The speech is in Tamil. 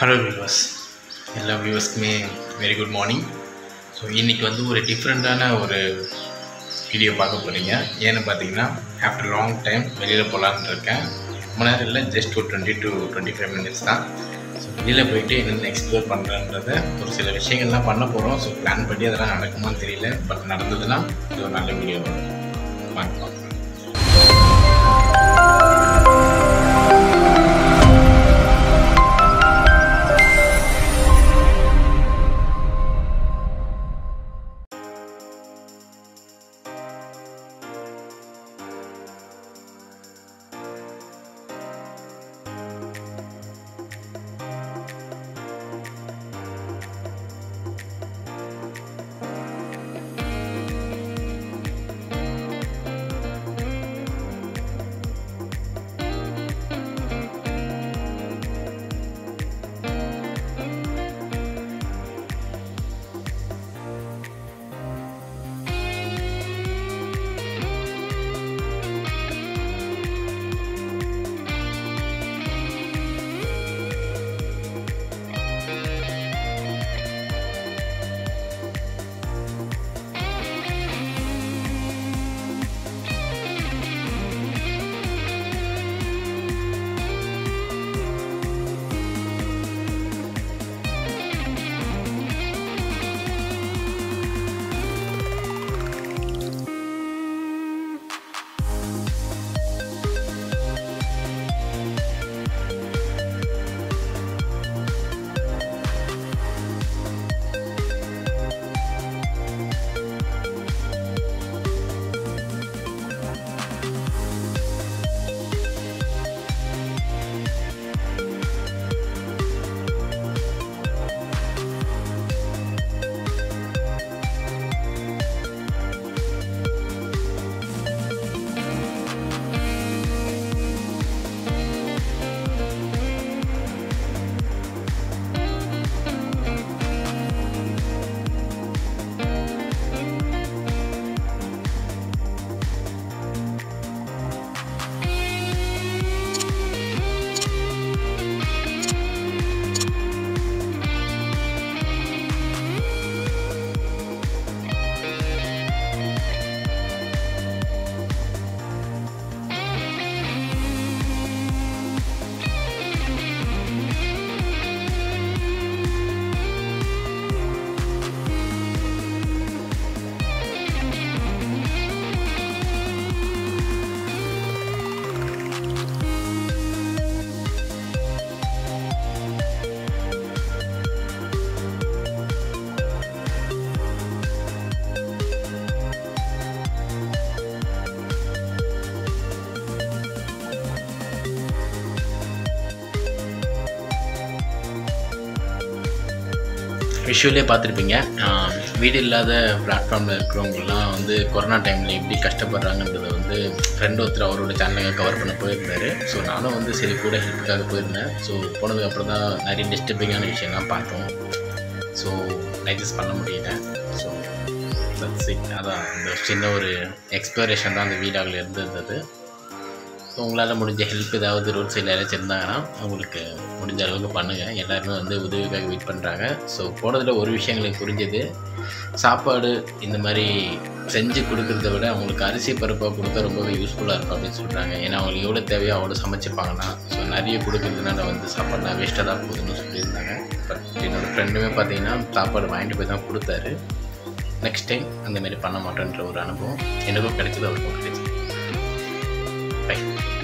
ஹலோ வியூவர்ஸ் எல்லா வியூவர்ஸ்க்குமே வெரி குட் மார்னிங் ஸோ இன்றைக்கி வந்து ஒரு டிஃப்ரெண்ட்டான ஒரு வீடியோ பார்க்க போகிறீங்க ஏன்னு பார்த்தீங்கன்னா ஆஃப்டர் லாங் டைம் வெளியில் போகலான்னு இருக்கேன். ரொம்ப நேரம் இல்லை ஜஸ்ட் ஒரு twenty to twenty five minutes தான். ஸோ வெளியில் போயிட்டு என்னென்ன எக்ஸ்ப்ளோர் பண்ணுறன்றத ஒரு சில விஷயங்கள்லாம் பண்ண போகிறோம் ஸோ பிளான் பண்ணி அதெல்லாம் நடக்குமான்னு தெரியல. பட் நடந்ததுன்னா இது ஒரு நல்ல வீடியோ வரும் பார்க்கலாம். விஷுவலே பார்த்துருப்பீங்க. வீடு இல்லாத பிளாட்ஃபார்மில் இருக்கிறவங்கலாம் வந்து கொரோனா டைமில் எப்படி கஷ்டப்படுறாங்கன்றதை வந்து ஃப்ரெண்ட் ஒருத்தர் அவரோட சேனலை கவர் பண்ண போயிருந்தார். ஸோ நானும் வந்து சரி கூட ஹெல்ப்புக்காக போயிருந்தேன். ஸோ போனதுக்கப்புறம் தான் நிறைய டிஸ்டர்பிங்கான விஷயம்லாம் பார்த்தோம். ஸோ டைஜஸ்ட் பண்ண முடியல. ஸோ அதான் இந்த சின்ன ஒரு எக்ஸ்ப்ளோரேஷன் தான் அந்த வீடாகில் இருந்தது. உங்களால் முடிஞ்ச ஹெல்ப் ஏதாவது ரோட் சைடில் யாராச்சும் இருந்தாங்கன்னா அவங்களுக்கு முடிஞ்ச அளவுக்கு பண்ணுங்கள் எல்லாருமே வந்து உதவிக்காக வெயிட் பண்ணுறாங்க ஸோ போனதில் ஒரு விஷயம் எங்களுக்கு புரிஞ்சது. சாப்பாடு இந்த மாதிரி செஞ்சு கொடுக்குறத விட அவங்களுக்கு அரிசி பருப்பாக கொடுத்தா ரொம்பவே யூஸ்ஃபுல்லாக இருக்கும் அப்படின்னு சொல்கிறாங்க ஏன்னா அவங்களுக்கு எவ்வளோ தேவையோ அவ்வளோ சமைச்சிப்பாங்கன்னா ஸோ நிறைய கொடுக்குறதுனால வந்து சாப்பாடுலாம் வேஸ்ட்டாக தான் போகுதுன்னு சொல்லியிருந்தாங்க. பட் என்னோடய ஃப்ரெண்டுமே பார்த்தீங்கன்னா சாப்பாடு வாங்கிட்டு போய் தான் கொடுத்தாரு. நெக்ஸ்ட் டைம் அந்தமாரி பண்ண மாட்டேன்ற ஒரு அனுபவம் எனக்கும் கிடைச்சது அவருக்கும் கிடைச்சது. Bye.